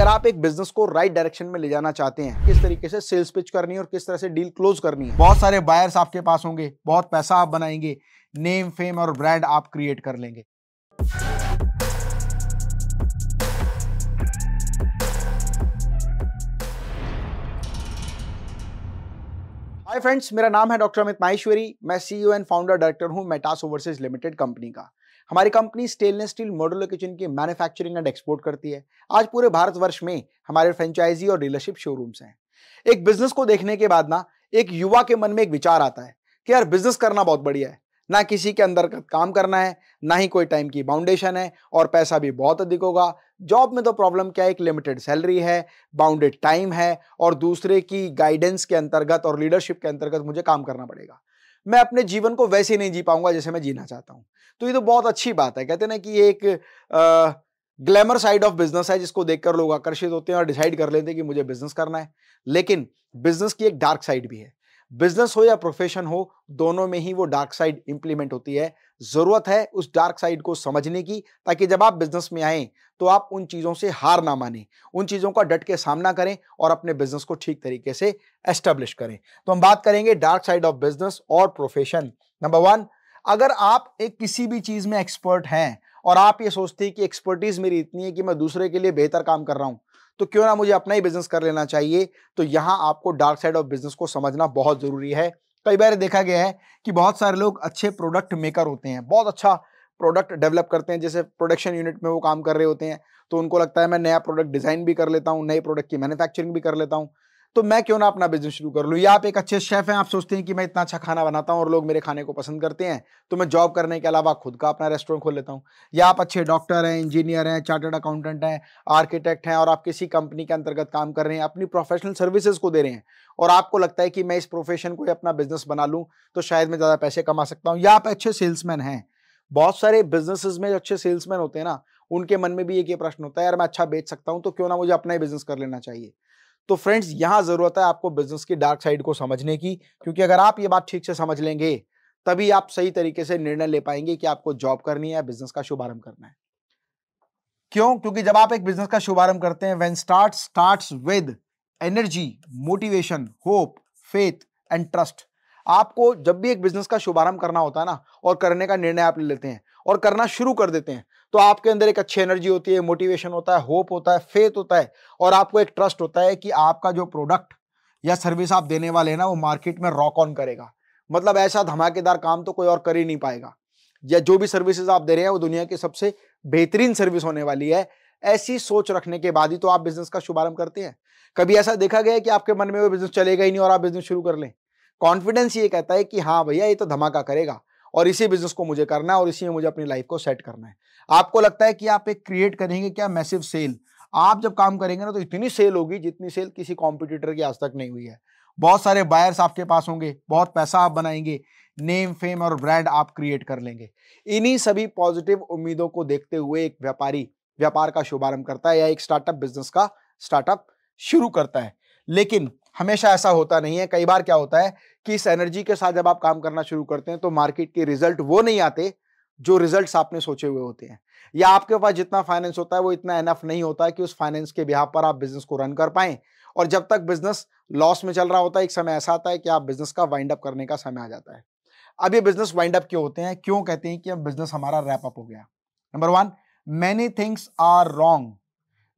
अगर आप एक बिज़नेस को राइट डायरेक्शन में ले जाना चाहते हैं, किस तरीके से सेल्स पिच करनी है और किस तरह से डील क्लोज करनी है, बहुत सारे बायर्स आपके पास होंगे, बहुत पैसा आप बनाएँगे नेम फेम और ब्रांड आप क्रिएट कर लेंगे। हाय फ्रेंड्स मेरा नाम है डॉक्टर अमित माहेश्वरी मैं सीईओ एंड फाउंडर डायरेक्टर हूँ मेटास ओवरसीज लिमिटेड कंपनी का। हमारी company stainless steel modular kitchen की मैन्युफैक्चरिंग एंड एक्सपोर्ट करती है। आज पूरे भारतवर्ष में हमारे फ्रेंचाइजी और डीलरशिप शोरूम्स हैं। एक बिज़नेस को देखने के बाद ना, एक युवा के मन में एक विचार आता है कि यार बिज़नेस करना बहुत बढ़िया है। ना किसी के अंदर काम करना है, ना ही कोई टाइम की बाउंडेशन है और पैसा भी बहुत अधिक होगा। जॉब में तो प्रॉब्लम क्या है? एक लिमिटेड सैलरी है बाउंडेड टाइम है और दूसरे की गाइडेंस के अंतर्गत और लीडरशिप के अंतर्गत मुझे काम करना पड़ेगा। मैं अपने जीवन को वैसे नहीं जी पाऊँगा जैसे मैं जीना चाहता हूँ। तो ये तो बहुत अच्छी बात है। कहते ना कि ये एक ग्लैमर साइड ऑफ़ बिज़नेस है, जिसको देखकर लोग आकर्षित होते हैं और डिसाइड कर लेते हैं कि मुझे बिज़नेस करना है। लेकिन बिज़नेस की एक डार्क साइड भी है। बिज़नेस हो या प्रोफेशन हो, दोनों में ही वो डार्क साइड इंप्लीमेंट होती है। ज़रूरत है उस डार्क साइड को समझने की, ताकि जब आप बिज़नेस में आए तो आप उन चीज़ों से हार ना माने। उन चीज़ों का डट के सामना करें और अपने बिज़नेस को ठीक तरीके से एस्टेब्लिश करें। तो हम बात करेंगे डार्क साइड ऑफ़ बिज़नेस और प्रोफेशन। नंबर वन, अगर आप एक किसी भी चीज़ में एक्सपर्ट हैं और आप ये सोचते हैं कि एक्सपर्टीज मेरी इतनी है कि मैं दूसरे के लिए बेहतर काम कर रहा हूँ तो क्यों ना मुझे अपना ही बिज़नेस कर लेना चाहिए? तो यहाँ आपको डार्क साइड ऑफ़ बिज़नेस को समझना बहुत ज़रूरी है। कई बार देखा गया है कि बहुत सारे लोग अच्छे प्रोडक्ट मेकर होते हैं, बहुत अच्छा प्रोडक्ट डेवलप करते हैं, जैसे प्रोडक्शन यूनिट में वो काम कर रहे होते हैं तो उनको लगता है मैं नया प्रोडक्ट डिज़ाइन भी कर लेता हूँ नए प्रोडक्ट की मैन्युफैक्चरिंग भी कर लेता हूँ। तो मैं क्यों ना अपना बिज़नेस शुरू कर लूँ? या आप एक अच्छे शेफ हैं, आप सोचते हैं कि मैं इतना अच्छा खाना बनाता हूँ और लोग मेरे खाने को पसंद करते हैं तो मैं जॉब करने के अलावा खुद का अपना रेस्टोरेंट खोल लेता हूँ। या आप अच्छे डॉक्टर हैं इंजीनियर हैं चार्टर्ड अकाउंटेंट हैं आर्किटेक्ट हैं और आप किसी कंपनी के अंतर्गत काम कर रहे हैं, अपनी प्रोफेशनल सर्विसेज़ को दे रहे हैं और आपको लगता है कि मैं इस प्रोफेशन को अपना बिज़नेस बना लूँ तो शायद मैं ज़्यादा पैसे कमा सकता हूँ। या आप अच्छे सेल्समैन हैं। बहुत सारे बिजनेसेस में अच्छे सेल्समैन होते हैं ना, उनके मन में भी एक ये प्रश्न होता है, यार मैं अच्छा बेच सकता हूँ तो क्यों ना मुझे अपना ही बिज़नेस कर लेना चाहिए? तो फ्रेंड्स, यहाँ ज़रूरत है आपको बिज़नेस की डार्क साइड को समझने की, क्योंकि अगर आप ये बात ठीक से समझ लेंगे, तभी आप सही तरीके से निर्णय ले पाएँगे कि आपको जॉब करनी है, बिज़नेस का शुभारंभ करना है। क्यों? क्योंकि जब आप एक बिज़नेस का शुभारंभ करते हैं when start starts with energy motivation hope faith and trust आपको जब भी एक बिज़नेस का शुभारंभ करना होता है ना, और करने का निर्णय आप ले लेते हैं, और करना शुरू कर देते हैं तो आपके अंदर एक अच्छी एनर्जी होती है, मोटिवेशन होता है, होप होता है फेथ होता है और आपको एक ट्रस्ट होता है कि आपका जो प्रोडक्ट या सर्विस आप देने वाले हैं ना, वो मार्केट में रॉक ऑन करेगा। मतलब ऐसा धमाकेदार काम तो कोई और कर ही नहीं पाएगा। या जो भी सर्विसेज़ आप दे रहे हैं, वो दुनिया की सबसे बेहतरीन सर्विस होने वाली है। ऐसी सोच रखने के बाद ही तो आप बिज़नेस का शुभारंभ करते हैं। कभी ऐसा देखा गया कि आपके मन में वो बिज़नेस चलेगा ही नहीं और आप बिज़नेस शुरू कर लें? कॉन्फिडेंस ये कहता है कि हाँ भैया, ये तो धमाका करेगा। और इसी बिज़नेस को मुझे करना है और इसी में मुझे अपनी लाइफ को सेट करना है। आपको लगता है कि आप एक क्रिएट करेंगे क्या? मैसिव सेल आप जब काम करेंगे ना तो इतनी सेल होगी जितनी सेल किसी कॉम्पिटिटर की आज तक नहीं हुई है। बहुत सारे बायर्स आपके पास होंगे, बहुत पैसा आप बनाएँगे नेम फेम और ब्रांड आप क्रिएट कर लेंगे। इन्हीं सभी पॉजिटिव उम्मीदों को देखते हुए एक व्यापारी, व्यापार का शुभारंभ करता है या एक स्टार्टअप बिज़नेस का स्टार्टअप शुरू करता है। लेकिन हमेशा ऐसा होता नहीं है। कई बार क्या होता है कि इस एनर्जी के साथ जब आप काम करना शुरू करते हैं तो मार्केट के रिज़ल्ट वो नहीं आते जो रिजल्ट्स आपने सोचे हुए होते हैं। या आपके पास जितना फाइनेंस होता है, वो इतना एनफ नहीं होता है कि उस फाइनेंस के बिहार पर आप बिज़नेस को रन कर पाए। और जब तक बिज़नेस लॉस में चल रहा होता है, एक समय ऐसा आता है कि आप बिज़नेस का वाइंड अप करने का समय आ जाता है। अब ये बिज़नेस वाइंड अप क्यों होते हैं? क्यों कहते हैं कि अब बिज़नेस हमारा रैप अप हो गया? Number one many things are wrong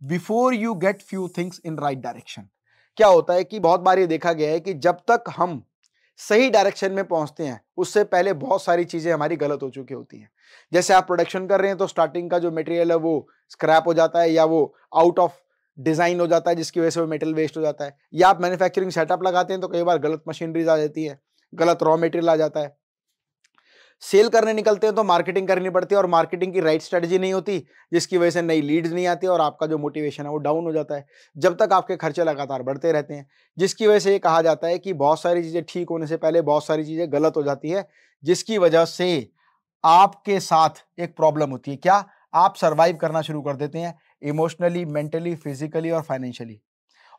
before you get few things in right direction क्या होता है कि बहुत बार ये देखा गया है कि जब तक हम सही डायरेक्शन में पहुँचते हैं, उससे पहले बहुत सारी चीज़ें हमारी गलत हो चुकी होती हैं। जैसे आप प्रोडक्शन कर रहे हैं तो स्टार्टिंग का जो मटेरियल है वो स्क्रैप हो जाता है या वो आउट ऑफ़ डिज़ाइन हो जाता है, जिसकी वजह से वो मेटल वेस्ट हो जाता है। या आप मैन्युफैक्चरिंग सेटअप लगाते हैं तो कई बार गलत मशीनरीज आ जाती है, गलत रॉ मटेरियल आ जाता है। सेल करने निकलते हैं तो मार्केटिंग करनी पड़ती है और मार्केटिंग की राइट स्ट्रेटजी नहीं होती, जिसकी वजह से नई लीड्स नहीं आती और आपका जो मोटिवेशन है वो डाउन हो जाता है। जब तक आपके खर्चे लगातार बढ़ते रहते हैं, जिसकी वजह से ये कहा जाता है कि बहुत सारी चीज़ें ठीक होने से पहले बहुत सारी चीज़ें गलत हो जाती है, जिसकी वजह से आपके साथ एक प्रॉब्लम होती है। क्या आप सर्वाइव करना शुरू कर देते हैं, इमोशनली, मेंटली, फिजिकली और फाइनेंशियली?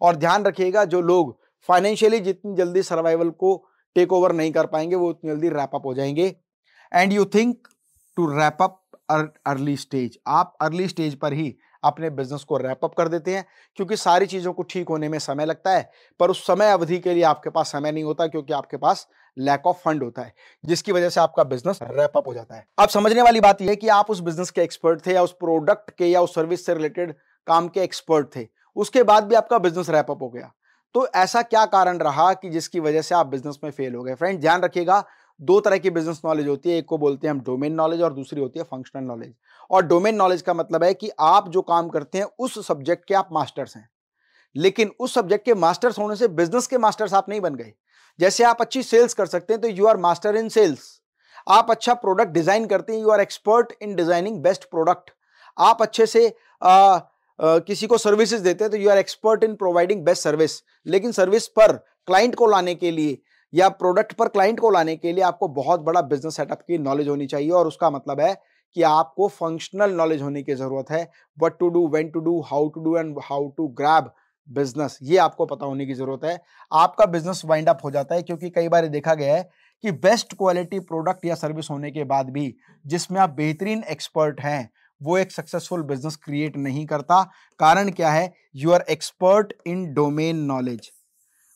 और ध्यान रखिएगा, जो लोग फाइनेंशियली जितनी जल्दी सर्वाइवल को टेक ओवर नहीं कर पाएँगे, वो उतनी जल्दी रैप अप हो जाएँगे। And you think to wrap up early stage आप अर्ली स्टेज पर ही अपने बिज़नेस को रैप अप कर देते हैं, क्योंकि सारी चीज़ों को ठीक होने में समय लगता है, पर उस समय अवधि के लिए आपके पास समय नहीं होता, क्योंकि आपके पास लैक ऑफ़ फंड होता है, जिसकी वजह से आपका बिज़नेस रैप अप हो जाता है। अब समझने वाली बात यह है कि आप उस बिज़नेस के एक्सपर्ट थे, या उस प्रोडक्ट के, या उस सर्विस से रिलेटेड काम के एक्सपर्ट थे, उसके बाद भी आपका बिज़नेस रैप अप हो गया। तो ऐसा क्या कारण रहा कि जिसकी वजह से आप बिज़नेस में फेल हो गए? फ्रेंड ध्यान रखिएगा दो तरह की बिज़नेस नॉलेज होती है एक को बोलते हैं हम डोमेन नॉलेज और दूसरी होती है फंक्शनल नॉलेज और डोमेन नॉलेज का मतलब है कि आप जो काम करते हैं उस सब्जेक्ट के आप मास्टर्स हैं। लेकिन उस सब्जेक्ट के मास्टर्स होने से बिज़नेस के मास्टर्स आप नहीं बन गए। जैसे आप अच्छी सेल्स कर सकते हैं तो you are master in sales आप अच्छा प्रोडक्ट डिज़ाइन करते हैं you are expert in designing best product आप अच्छे से आ, आ, किसी को सर्विसेज़ देते हैं तो you are expert in providing best service लेकिन सर्विस पर क्लाइंट को लाने के लिए या प्रोडक्ट पर क्लाइंट को लाने के लिए आपको बहुत बड़ा बिज़नेस सेटअप की नॉलेज होनी चाहिए और उसका मतलब है कि आपको फंक्शनल नॉलेज होने की ज़रूरत है। What to do when to do how to do and how to grab business ये आपको पता होने की ज़रूरत है। आपका बिज़नेस वाइंड अप हो जाता है क्योंकि कई बार देखा गया है कि बेस्ट क्वालिटी प्रोडक्ट या सर्विस होने के बाद भी जिसमें आप बेहतरीन एक्सपर्ट हैं, वो एक सक्सेसफुल बिज़नेस क्रिएट नहीं करता। कारण क्या है? You are expert in domain knowledge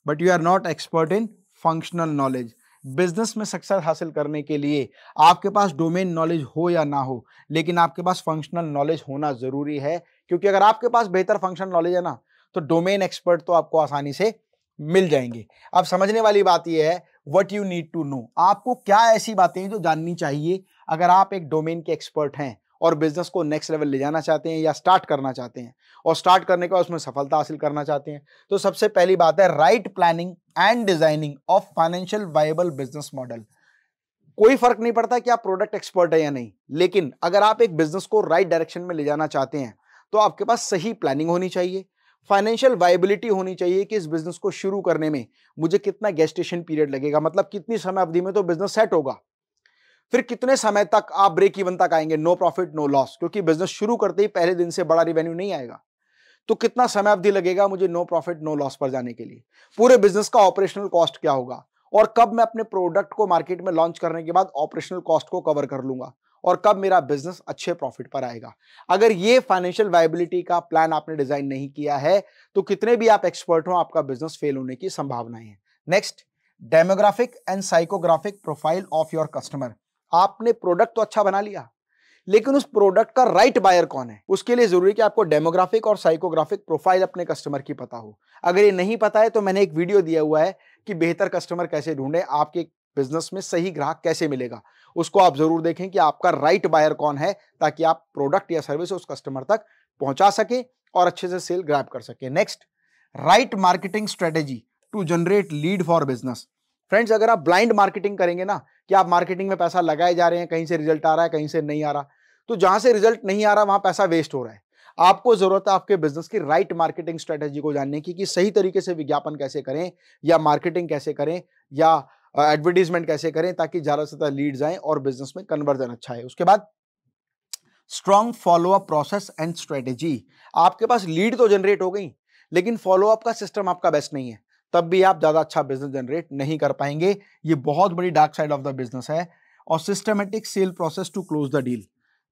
but you are not expert in functional knowledge business में सक्सेस हासिल करने के लिए आपके पास डोमेन नॉलेज हो या ना हो, लेकिन आपके पास फंक्शनल नॉलेज होना ज़रूरी है, क्योंकि अगर आपके पास बेहतर फंक्शनल नॉलेज है ना तो डोमेन एक्सपर्ट तो आपको आसानी से मिल जाएँगे। अब समझने वाली बात यह है what you need to know आपको क्या ऐसी बातें जो जाननी चाहिए? अगर आप एक डोमेन के एक्सपर्ट हैं और बिज़नेस को नेक्स्ट लेवल ले जाना चाहते हैं या स्टार्ट करना चाहते हैं और स्टार्ट करने का उसमें सफलता हासिल करना चाहते हैं। तो सबसे पहली बात है right planning and designing of financial viable business model कोई फ़र्क नहीं पड़ता कि आप प्रोडक्ट एक्सपर्ट है या नहीं, लेकिन अगर आप एक बिज़नेस को राइट right डायरेक्शन में ले जाना चाहते हैं तो आपके पास सही प्लानिंग होनी चाहिए। फाइनेंशियल वाइबिलिटी होनी चाहिए कि इस बिज़नेस को शुरू करने में मुझे कितना गेस्टेशन पीरियड लगेगा मतलब कितनी समय अवधि में तो बिज़नेस सेट होगा। फिर कितने समय तक आप ब्रेक इवन तक आएँगे? नो प्रॉफिट नो लॉस क्योंकि बिज़नेस शुरू करते ही पहले दिन से बड़ा रिवेन्यू नहीं आएगा। तो कितना समय अवधि लगेगा मुझे नो प्रॉफिट नो लॉस पर जाने के लिए? पूरे बिज़नेस का ऑपरेशनल कॉस्ट क्या होगा? और कब मैं अपने प्रोडक्ट को मार्केट में लॉन्च करने के बाद ऑपरेशनल कॉस्ट को कवर कर लूँगा? और कब मेरा बिज़नेस अच्छे प्रॉफिट पर आएगा? अगर ये फाइनेंशियल वायबिलिटी का प्लान आपने डिज़ाइन नहीं किया है तो कितने भी आप एक्सपर्ट हो, आपका बिज़नेस फेल होने की संभावनाएँ हैं। Next demographic and psychographic profile of your customer आपने प्रोडक्ट तो अच्छा बना लिया, लेकिन उस प्रोडक्ट का राइट बायर कौन है? उसके लिए ज़रूरी कि आपको डेमोग्राफिक और साइकोग्राफिक प्रोफ़ाइल अपने कस्टमर की पता हो। अगर ये नहीं पता है तो मैंने एक वीडियो दिया हुआ है कि बेहतर कस्टमर कैसे ढूंढे, आपके बिज़नेस में सही ग्राहक कैसे मिलेगा। उसको आप ज़रूर देखें कि आपका राइट बायर कौन है, ताकि आप प्रोडक्ट या सर्विस उस कस्टमर तक पहुँचा सके और अच्छे से सेल ग्रैप कर सके। Next right marketing strategy to generate lead for business friends अगर आप ब्लाइंड मार्केटिंग करेंगे ना, कि आप मार्केटिंग में पैसा लगाए जा रहे हैं, कहीं से रिज़ल्ट आ रहा है, कहीं से नहीं आ रहा तो जहाँ से रिज़ल्ट नहीं आ रहा, वहाँ पैसा वेस्ट हो रहा है। आपको ज़रूरत है आपके बिज़नेस की राइट मार्केटिंग स्ट्रेटेजी को जानने की, कि सही तरीके से विज्ञापन कैसे करें, या मार्केटिंग कैसे करें, या एडवर्टीजमेंट कैसे करें, ताकि ज़्यादा से ज़्यादा लीड्स आए और बिज़नेस में कन्वर्जन अच्छा है उसके बाद strong follow up process and strategy आपके पास लीड तो जनरेट हो गई, लेकिन फॉलोअप का सिस्टम आपका बेस्ट नहीं है। तब भी आप ज़्यादा अच्छा बिज़नेस जनरेट नहीं कर पाएँगे। ये बहुत बड़ी dark side of the business है और systematic sale process to close the deal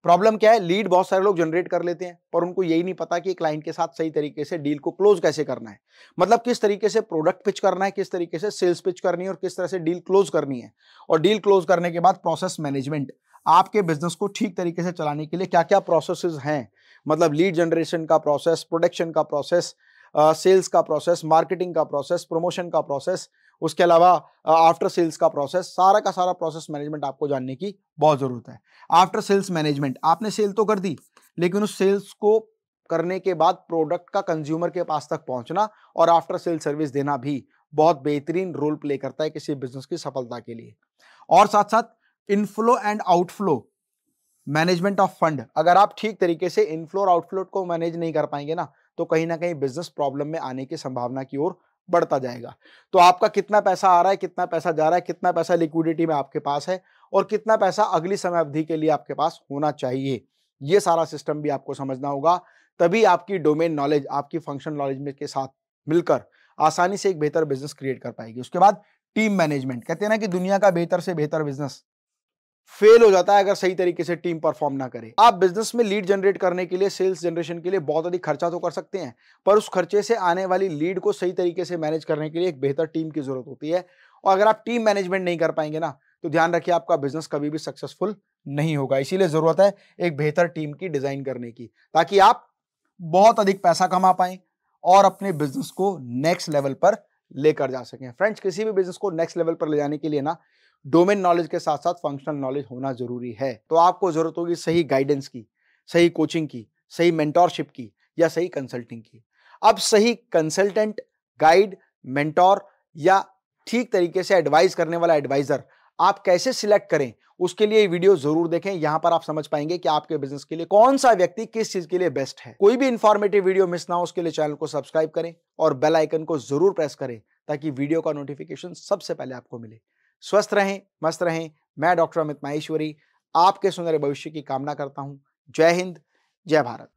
problem क्या है? लीड बहुत सारे लोग जनरेट कर लेते हैं, पर उनको यही नहीं पता कि क्लाइंट के साथ सही तरीके से डील को क्लोज कैसे करना है। मतलब किस तरीके से प्रोडक्ट पिच करना है, किस तरीके से सेल्स पिच करनी है और किस तरह से डील क्लोज करनी है। और डील क्लोज करने के बाद प्रोसेस मैनेजमेंट आपके बिज़नेस को ठीक तरीके से चलाने के लिए क्या क्या प्रोसेस हैं? मतलब लीड जनरेशन का प्रोसेस प्रोडक्शन का प्रोसेस सेल्स का प्रोसेस मार्केटिंग का प्रोसेस प्रमोशन का प्रोसेस उसके अलावा आफ्टर सेल्स का प्रोसेस सारा का सारा प्रोसेस मैनेजमेंट आपको जानने की बहुत ज़रूरत है। आफ्टर सेल्स मैनेजमेंट आपने सेल तो कर दी, लेकिन उस सेल्स को करने के बाद प्रोडक्ट का कंज्यूमर के पास तक पहुँचना और आफ्टर सेल सर्विस देना भी बहुत बेहतरीन रोल प्ले करता है किसी बिज़नेस की सफलता के लिए। और साथ साथ inflow and outflow management of fund अगर आप ठीक तरीके से इनफ्लो और आउटफ्लो को मैनेज नहीं कर पाएँगे ना तो कहीं ना कहीं बिज़नेस प्रॉब्लम में आने की संभावना की ओर बढ़ता जाएगा। तो आपका कितना पैसा आ रहा है, कितना पैसा जा रहा है, कितना पैसा लिक्विडिटी में आपके पास है और कितना पैसा अगली समय अवधि के लिए आपके पास होना चाहिए, ये सारा सिस्टम भी आपको समझना होगा। तभी आपकी डोमेन नॉलेज, आपकी फ़ंक्शन नॉलेज में के साथ मिलकर आसानी से एक बेहतर बिज़नेस क्रिएट कर पाएगी। उसके बाद टीम मैनेजमेंट, कहते हैं ना कि दुनिया का बेहतर से बेहतर बिज़नेस। फेल हो जाता है अगर सही तरीके से टीम परफॉर्म ना करे। आप बिज़नेस में लीड जनरेट करने के लिए, सेल्स जनरेशन के लिए बहुत अधिक खर्चा तो कर सकते हैं, पर उस खर्चे से आने वाली लीड को सही तरीके से मैनेज करने के लिए एक बेहतर टीम की ज़रूरत होती है। और अगर आप टीम मैनेजमेंट नहीं कर पाएँगे ना तो ध्यान रखिए आपका बिज़नेस कभी भी सक्सेसफुल नहीं होगा। इसीलिए ज़रूरत है एक बेहतर टीम की डिज़ाइन करने की, ताकि आप बहुत अधिक पैसा कमा पाए और अपने बिज़नेस को नेक्स्ट लेवल पर लेकर जा सकें। फ्रेंड्स, किसी भी बिज़नेस को नेक्स्ट लेवल पर ले जाने के लिए ना डोमेन नॉलेज के साथ साथ फंक्शनल नॉलेज होना ज़रूरी है। तो आपको ज़रूरत होगी सही गाइडेंस की, सही कोचिंग की, सही मेंटोरशिप की या सही कंसल्टिंग की। अब सही कंसल्टेंट, गाइड, मेंटोर या ठीक तरीके से एडवाइस करने वाला एडवाइजर आप कैसे सिलेक्ट करें, उसके लिए वीडियो ज़रूर देखें। यहाँ पर आप समझ पाएँगे कि आपके बिज़नेस के लिए कौन सा व्यक्ति किस चीज़ के लिए बेस्ट है। कोई भी इंफॉर्मेटिव वीडियो मिस ना हो, उसके लिए चैनल को सब्सक्राइब करें और बेल आइकन को ज़रूर प्रेस करें ताकि वीडियो का नोटिफिकेशन सबसे पहले आपको मिले। स्वस्थ रहें, मस्त रहें। मैं डॉक्टर अमित माहेश्वरी, आपके सुंदर भविष्य की कामना करता हूँ। जय हिंद, जय भारत।